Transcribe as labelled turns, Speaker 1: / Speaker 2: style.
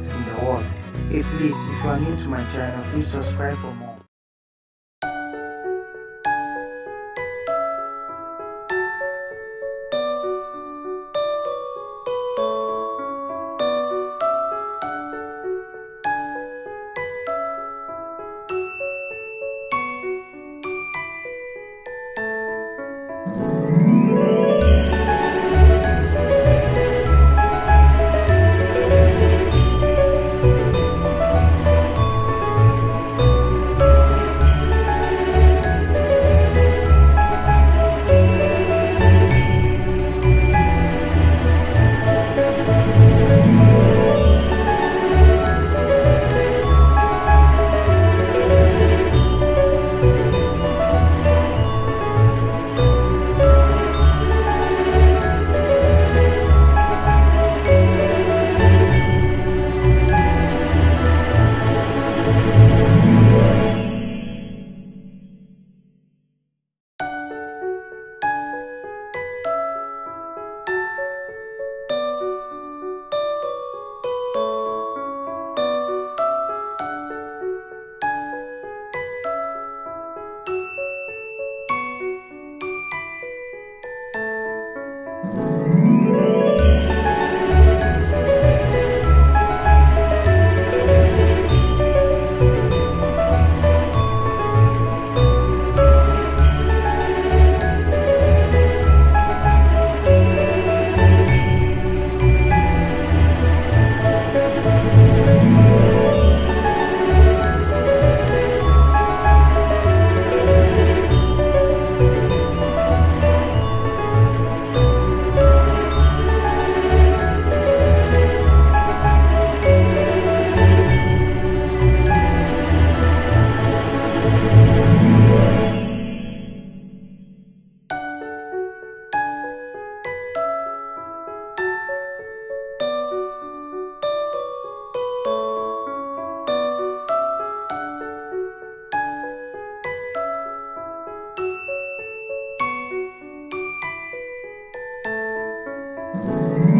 Speaker 1: in the world. Hey please, if you are new to my channel, please subscribe for more.
Speaker 2: Música Música